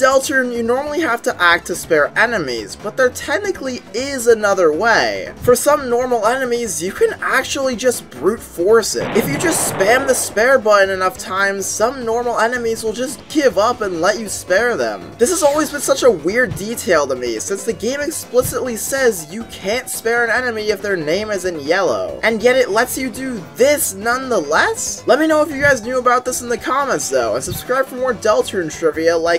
Deltarune, you normally have to act to spare enemies, but there technically is another way. For some normal enemies, you can actually just brute force it. If you just spam the spare button enough times, some normal enemies will just give up and let you spare them. This has always been such a weird detail to me, since the game explicitly says you can't spare an enemy if their name is in yellow, and yet it lets you do this nonetheless? Let me know if you guys knew about this in the comments though, and subscribe for more Deltarune trivia like